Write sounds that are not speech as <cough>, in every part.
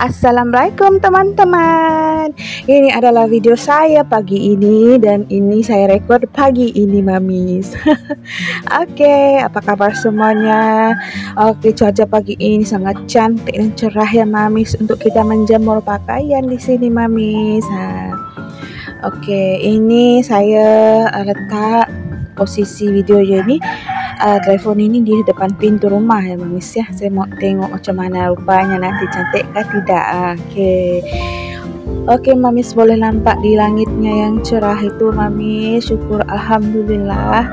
Assalamualaikum teman-teman. Ini adalah video saya pagi ini Dan ini saya rekod pagi ini mamis. <laughs> Oke okay, apa kabar semuanya? Oke okay, cuaca pagi ini sangat cantik dan cerah ya mamis Untuk kita menjemur pakaian di sini mamis. Oke okay, ini saya letak posisi video ini uh, telepon ini di depan pintu rumah ya mamis ya. Saya mau tengok macam mana rupanya nanti cantik kah tidak. Oke. Okay. Oke okay, mamis boleh nampak di langitnya yang cerah itu mamis syukur alhamdulillah.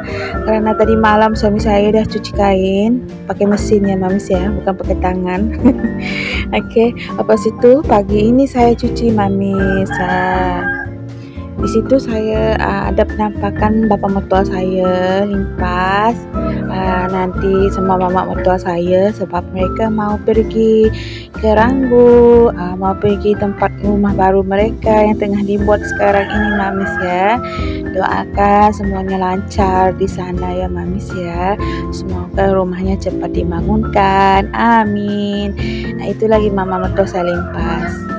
Karena tadi malam suami saya udah cuci kain pakai mesin ya mamis ya bukan pakai tangan. <laughs> Oke okay. apa situ pagi ini saya cuci mamis ya di situ saya uh, ada penampakan bapak mertua saya limpas. Uh, nanti sama mama mertua saya sebab mereka mau pergi ke Ranggu. Uh, mau pergi tempat rumah baru mereka yang tengah dibuat sekarang ini mamis ya. Doakan semuanya lancar di sana ya mamis ya. Semoga rumahnya cepat dibangunkan. Amin. Nah itu lagi mama mertua saya limpas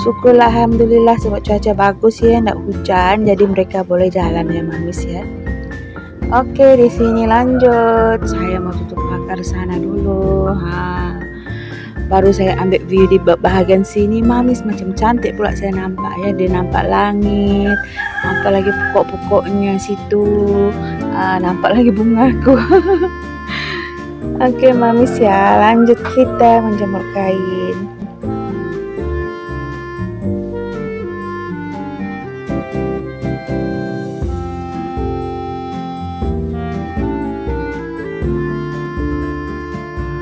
Syukurlah Alhamdulillah sebab cuaca bagus ya, tidak hujan, jadi mereka boleh jalan ya mamis ya. Oke, di sini lanjut. Saya mau tutup pagar sana dulu. Ha. Baru saya ambil view di bahagian sini, mamis macam cantik pula saya nampak ya. Dia nampak langit, nampak lagi pokok-pokoknya situ, ha, nampak lagi bungaku. <laughs> Oke, mamis ya, lanjut kita menjemur kain.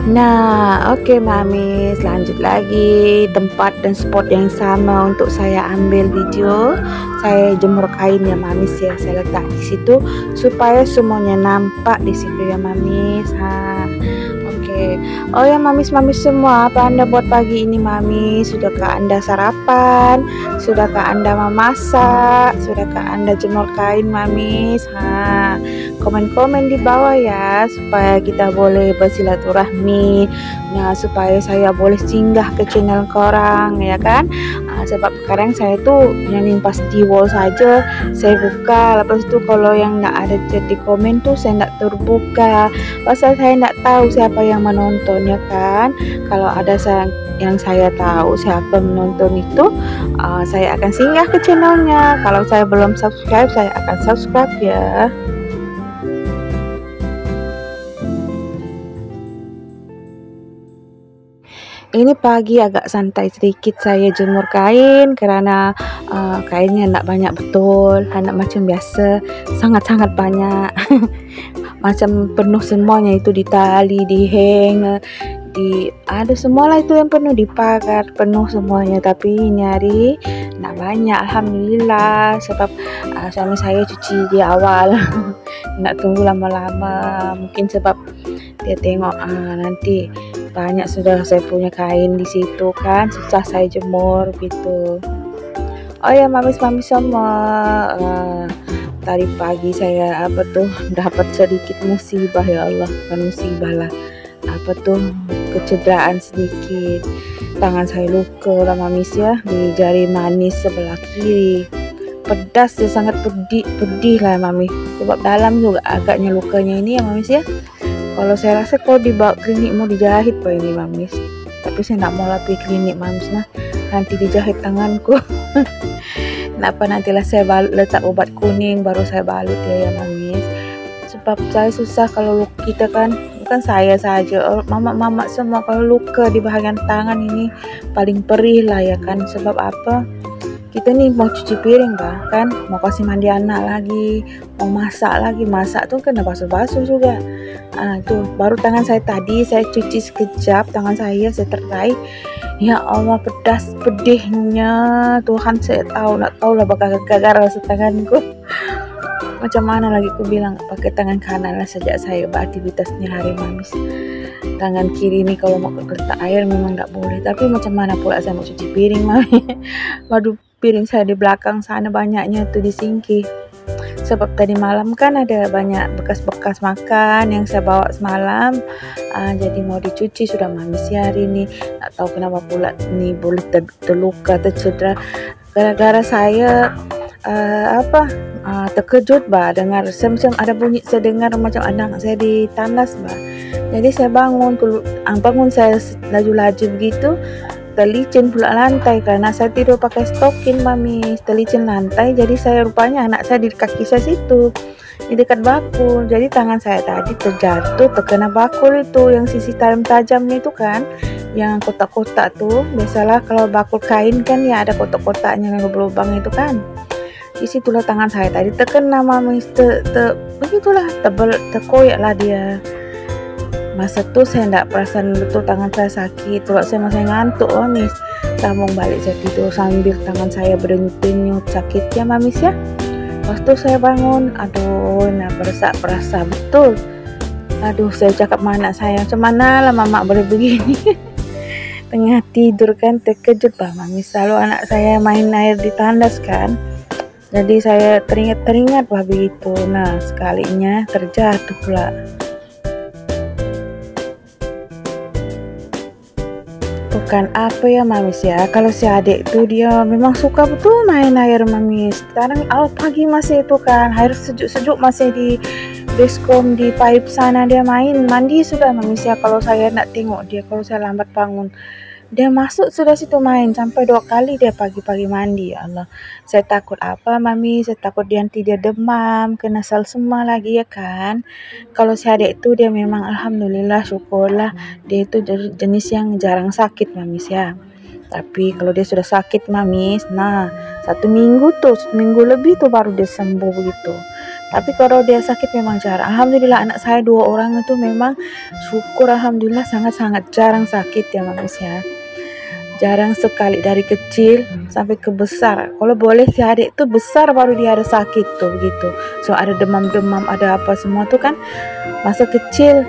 Nah, oke okay, Mami, lanjut lagi tempat dan spot yang sama untuk saya ambil video. Saya jemur kain ya Mami ya, saya letak di situ supaya semuanya nampak di situ ya Mami. Ha. Oke. Oh ya mamis-mamis semua, apa Anda buat pagi ini mami? Sudahkah Anda sarapan? Sudahkah Anda memasak? Sudahkah Anda jemur kain mamis? Ha. Komen-komen di bawah ya supaya kita boleh bersilaturahmi. Nah, supaya saya boleh singgah ke channel korang ya kan? Uh, sebab sekarang saya tuh yang nimpas di wall saja. Saya buka lepas itu kalau yang nggak ada chat di komen tuh saya nggak terbuka. Pasal saya nggak tahu siapa yang menonton ya kan? Kalau ada saya yang saya tahu siapa menonton itu uh, saya akan singgah ke channelnya. Kalau saya belum subscribe saya akan subscribe ya ini pagi agak santai sedikit saya jemur kain karena uh, kainnya tidak banyak betul tidak macam biasa sangat-sangat banyak. <laughs> Macam penuh semuanya itu di tali di hang di ada semualah itu yang penuh dipagar penuh semuanya. Tapi nyari nak banyak alhamdulillah. Sebab uh, suami saya cuci di awal. <laughs> Nak tunggu lama-lama. Mungkin sebab dia tengok uh, nanti banyak sudah saya punya kain di situ kan? Susah saya jemur gitu. Oh ya mamis-mamis semua uh, tadi pagi saya apa tuh dapat sedikit musibah ya Allah kan musibah lah. Apa tuh kecederaan sedikit. Tangan saya luka lah mamis ya di jari manis sebelah kiri. Pedas ya sangat pedih pedih lah mami sebab dalam juga agaknya lukanya ini ya mamis ya kalau saya rasa kalau dibawa klinik mau dijahit pak ini mamis tapi saya tidak mau lapis klinik mamis nah. Nanti dijahit tanganku. <laughs> Kenapa nantilah saya balut letak obat kuning baru saya balut ya ya mamis sebab saya susah kalau kita kan bukan saya saja. Mama-mama semua kalau luka di bagian tangan ini paling perih lah ya kan. Sebab apa kita nih mau cuci piring bah kan mau kasih mandi anak lagi mau masak lagi. Masak tuh kena basuh-basuh juga. Ah tuh baru tangan saya tadi saya cuci sekejap tangan saya saya terai. Ya Allah pedas pedihnya. Tuhan saya tahu nak tahu lah bakal gagal rasa tanganku. <laughs> Macam mana lagi aku bilang pakai tangan kanan lah sejak saya beraktivitasnya hari mamis tangan kiri ini kalau mau letak air memang nggak boleh. Tapi macam mana pula saya mau cuci piring mami? <laughs> Waduh piring saya di belakang sana banyaknya tuh di singki. Sebab tadi malam kan ada banyak bekas-bekas makan yang saya bawa semalam. Uh, jadi mau dicuci sudah mamis ya hari ini tak tahu kenapa pula ini boleh ter terluka tercedera. Gara-gara saya uh, apa uh, terkejut bah dengar macam ada bunyi saya dengar macam anak saya di tandas bah jadi saya bangun bangun saya laju-laju begitu terlicin pula lantai karena saya tidur pakai stokin mami. Terlicin lantai jadi saya rupanya anak saya di kaki saya situ di dekat bakul. Jadi tangan saya tadi terjatuh terkena bakul itu. Yang sisi tajam tajamnya itu kan yang kotak-kotak tuh. Biasalah kalau bakul kain kan ya ada kotak-kotaknya yang berlubang itu kan. Di situlah tangan saya tadi terkena mami. Te, te, begitulah tebel terkoyak lah dia masa tuh saya tidak perasan betul tangan saya sakit. Kalau saya masih ngantuk oh mis sambung balik saya tidur sambil tangan saya berdenyut-denyut. Sakitnya mamis ya? Waktu saya bangun aduh nah berasa perasa betul. Aduh saya cakap mana saya mana lah mama boleh begini? <laughs> Tengah tidur kan terkejut bah mamis selalu anak saya main air di tandas kan. Jadi saya teringat-teringat bah begitu. Nah sekalinya terjatuh pula bukan apa ya mamis ya? Kalau si adik itu dia memang suka betul main air mamis sekarang al pagi masih itu kan air sejuk-sejuk masih di baskom di pipe sana dia main. Mandi sudah mamis ya? Kalau saya nak tengok dia kalau saya lambat bangun dia masuk sudah situ main sampai dua kali dia pagi-pagi mandi ya Allah. Saya takut apa mami? Saya takut dia nanti dia demam kena sel semua lagi ya kan? Kalau si adik itu dia memang alhamdulillah syukurlah. Dia itu jenis yang jarang sakit mamis ya tapi kalau dia sudah sakit mamis nah satu minggu tuh satu minggu lebih tuh baru dia sembuh begitu. Tapi kalau dia sakit memang jarang. Alhamdulillah anak saya dua orang itu memang syukur Alhamdulillah sangat-sangat jarang sakit ya mamis ya jarang sekali dari kecil sampai ke besar. Kalau boleh si adik itu besar baru dia ada sakit tuh begitu. So ada demam-demam ada apa semua tuh kan masa kecil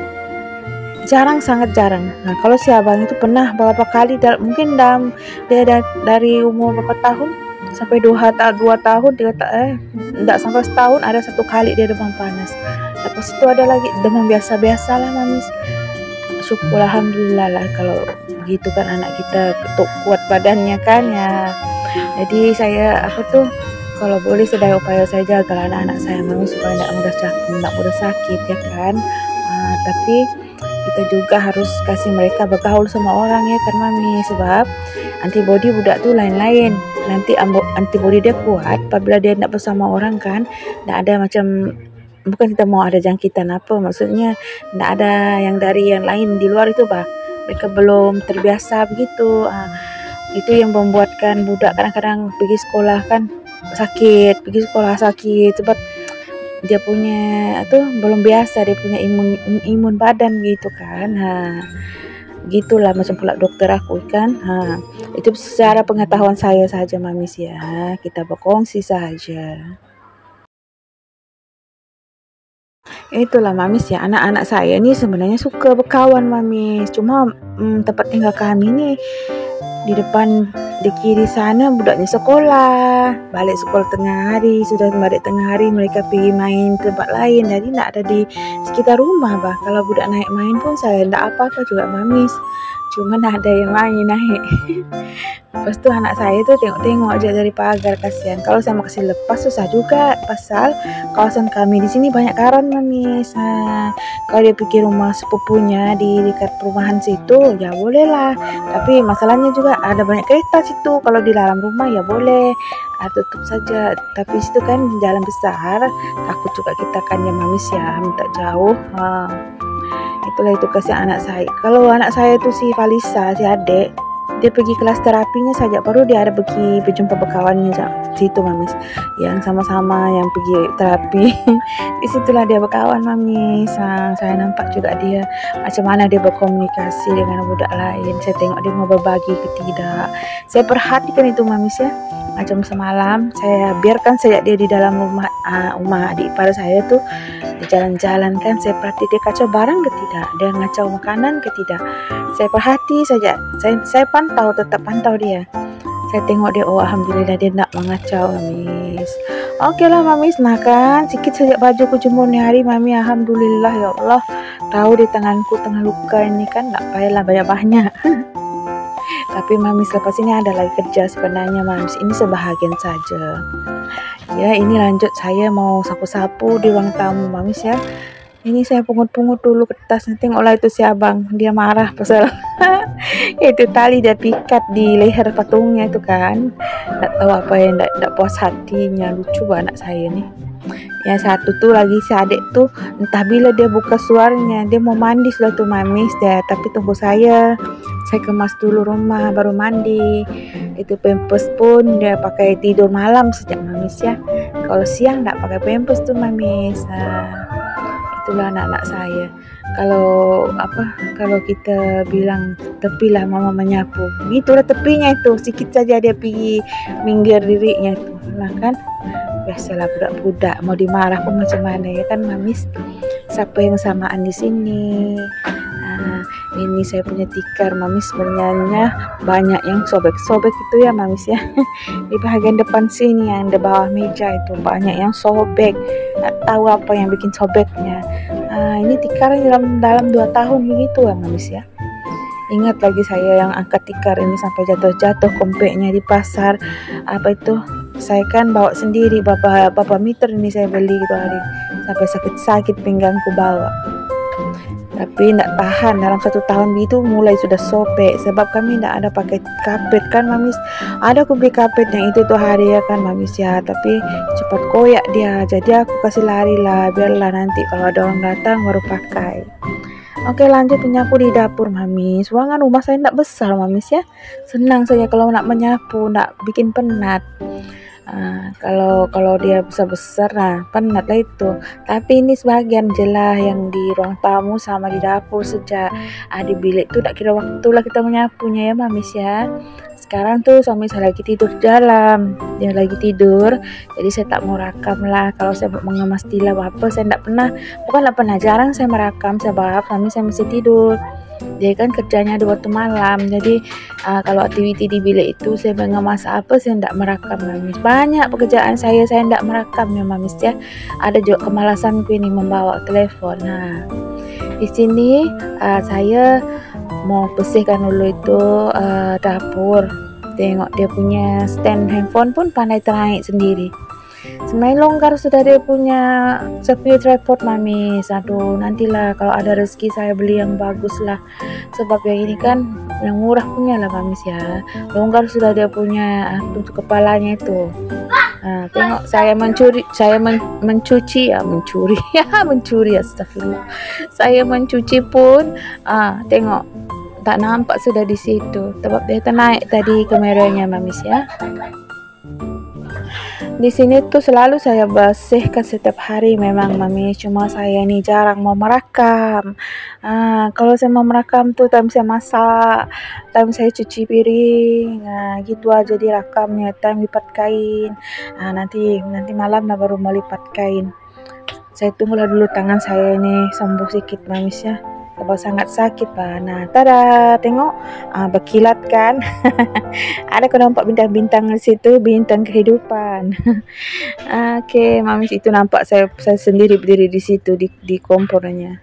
jarang sangat jarang. Nah kalau si abang itu pernah beberapa kali mungkin dalam dia dari umur berapa tahun sampai dua, dua tahun dia tak eh tidak sampai setahun ada satu kali dia demam panas. Lepas itu ada lagi demam biasa-biasa lah mamis syukur alhamdulillah lah kalau gitu kan anak kita ketuk kuat badannya kan ya. Jadi saya apa tuh kalau boleh sedaya upaya saya jaga anak-anak saya mau supaya tidak mudah sakit tidak mudah sakit ya kan. Uh, tapi kita juga harus kasih mereka bergaul sama orang ya kan mami. Sebab antibody budak tuh lain-lain. Nanti antibody dia kuat apabila dia tidak bersama orang kan tidak ada macam bukan kita mau ada jangkitan apa maksudnya tidak ada yang dari yang lain di luar itu bah mereka belum terbiasa begitu. Uh, itu yang membuatkan budak kadang-kadang pergi sekolah kan sakit pergi sekolah sakit. Sebab dia punya itu belum biasa dia punya imun imun badan gitu kan. Ha gitulah macam pula dokter aku kan. Ha itu secara pengetahuan saya saja mamis ya kita berkongsi saja Itulah mamis ya, anak-anak saya ini sebenarnya suka berkawan mamis. Cuma hmm, tempat tinggal kami ni di depan di kiri sana budaknya sekolah. Balik sekolah tengah hari, sudah balik tengah hari mereka pergi main tempat lain. Jadi tidak ada di sekitar rumah bah. Kalau budak naik main pun saya tidak apa-apa juga mamis. Cuma ada yang lain naik. Lepas tu anak saya tu tengok-tengok aja dari pagar kasihan. Kalau saya mau kasih lepas susah juga pasal kawasan kami di sini banyak karan mamis. Nah, kalau dia pikir rumah sepupunya di dekat perumahan situ ya boleh lah. Tapi masalahnya juga ada banyak kereta situ. Kalau di dalam rumah ya boleh. Ah, tutup saja. Tapi situ kan jalan besar. Takut juga kita kan ya mamis ya minta jauh. Ha. Itulah itu kasih anak saya. Kalau anak saya itu si Valisa, si adik, dia pergi kelas terapinya saja baru dia ada pergi berjumpa berkawannya situ mamis yang sama-sama yang pergi terapi. <laughs> Di situlah dia berkawan mamis saya nampak juga dia macam mana dia berkomunikasi dengan budak lain. Saya tengok dia mau berbagi ke tidak. Saya perhatikan itu mamis ya. Macam semalam saya biarkan saja dia di dalam rumah uh, rumah adik ipar saya tuh jalan-jalan kan saya perhati dia kacau barang ke tidak? Dia ngacau makanan ke tidak? Saya perhati saja. Saya saya pantau tetap pantau dia. Saya tengok dia oh alhamdulillah dia nak mengacau mamis oke lah mamis nah kan sikit saja baju ku jemur nih hari mami alhamdulillah ya Allah. Tahu di tanganku tengah luka ini kan tak payahlah banyak-banyak. <laughs> Tapi mami selepas ini ada lagi kerja sebenarnya mamis ini sebahagian saja. Ya ini lanjut saya mau sapu-sapu di ruang tamu mamis ya ini saya pungut-pungut dulu kertas nanti tengoklah itu si abang. Dia marah pasal <laughs> itu tali dia pikat di leher patungnya itu kan. Tidak tahu apa yang tidak puas hatinya. Lucu banget saya nih yang satu tuh lagi si adik tuh entah bila dia buka suaranya dia mau mandi sudah tuh mamis dia tapi tunggu saya. Saya kemas dulu rumah baru mandi. Itu pempes pun dia pakai tidur malam sejak mamis ya. Kalau siang nggak pakai pempes tuh mamis. Nah, itulah anak-anak saya. Kalau apa kalau kita bilang tepilah mama menyapu itulah tepinya itu sedikit saja dia pergi minggir dirinya itu. Nah kan biasalah budak-budak mau dimarah pun macam mana ya kan mamis siapa yang samaan di sini ini saya punya tikar mamis sebenarnya banyak yang sobek-sobek itu ya mamis ya. <laughs> Di bagian depan sini yang di bawah meja itu banyak yang sobek. Nggak tahu apa yang bikin sobeknya. Nah, ini tikar dalam dalam dua tahun begitu ya mamis ya. Ingat lagi saya yang angkat tikar ini sampai jatuh-jatuh kompeknya di pasar. Apa itu? Saya kan bawa sendiri bapak bapak meter ini saya beli gitu hari. Sampai sakit-sakit pinggangku bawa tapi tidak tahan dalam satu tahun itu mulai sudah sobek. Sebab kami tidak ada pakai kapet kan mamis? Ada aku beli kapet yang itu tuh hari ya kan mamis ya. Tapi cepat koyak dia. Jadi aku kasih lari lah. Biarlah nanti kalau ada orang datang baru pakai. Oke lanjut menyapu di dapur mamis. Ruangan rumah saya tidak besar mamis ya. Senang saja kalau nak menyapu Tidak bikin penat Nah, kalau kalau dia besar besar nah penat lah itu. Tapi ini sebagian jelah yang di ruang tamu sama di dapur sejak ah, di bilik tuh tak kira waktu lah kita menyapunya ya mamis ya. Sekarang tuh suami saya lagi tidur dalam. Dia lagi tidur jadi saya tak mau rakam lah. Kalau saya mau mengemas tila apa saya tidak pernah bukan tidak pernah jarang saya merakam. Sebab suami saya masih tidur dia kan kerjanya di waktu malam. Jadi uh, kalau aktiviti di bilik itu saya mengemas apa saya tidak merakam mamis banyak pekerjaan saya saya tidak merakam ya mamis ya ada juga kemalasanku ini membawa telepon nah di sini uh, saya mau bersihkan dulu itu uh, dapur. Tengok dia punya stand handphone pun pandai ternaik sendiri semain longgar sudah dia punya sepi tripod mami. Aduh nantilah kalau ada rezeki saya beli yang bagus lah sebab yang ini kan yang murah punya lah mami ya. Longgar sudah dia punya untuk kepalanya itu. Nah, tengok saya mencuri saya men, mencuci ya mencuri. Ya <laughs> mencuri astagfirullah. Saya mencuci pun ah tengok tak nampak sudah di situ. Sebab dia naik tadi kameranya mamis ya di sini tuh selalu saya bersihkan setiap hari memang mami. Cuma saya ini jarang mau merakam ah, kalau saya mau merakam tuh time saya masak time saya cuci piring. Nah gitu aja dirakamnya time lipat kain. Ah, nanti nanti malam lah baru mau lipat kain. Saya tunggulah dulu tangan saya ini sembuh sedikit mamis sebab sangat sakit pak. Nah tada tengok uh, berkilat kan? <laughs> Ada kau nampak bintang-bintang di situ bintang kehidupan. <laughs> Oke mamis itu nampak saya saya sendiri berdiri di situ di di kompornya.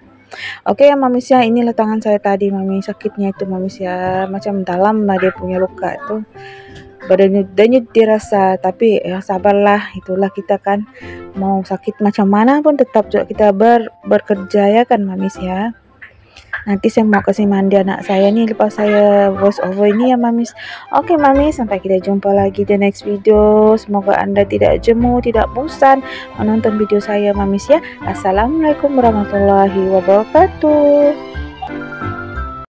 Oke okay, ya mamis ya inilah tangan saya tadi mami sakitnya itu mamis ya. Macam dalam lah dia punya luka itu. Badannya denyut dirasa tapi ya sabarlah. Itulah kita kan mau sakit macam mana pun tetap juga kita ber, bekerja ya kan mamis ya nanti saya mau kasih mandi anak saya nih lepas saya voice over ini ya mamis. Oke okay, mamis. Sampai kita jumpa lagi di next video. Semoga anda tidak jemu tidak bosan menonton video saya mamis ya. Assalamualaikum warahmatullahi wabarakatuh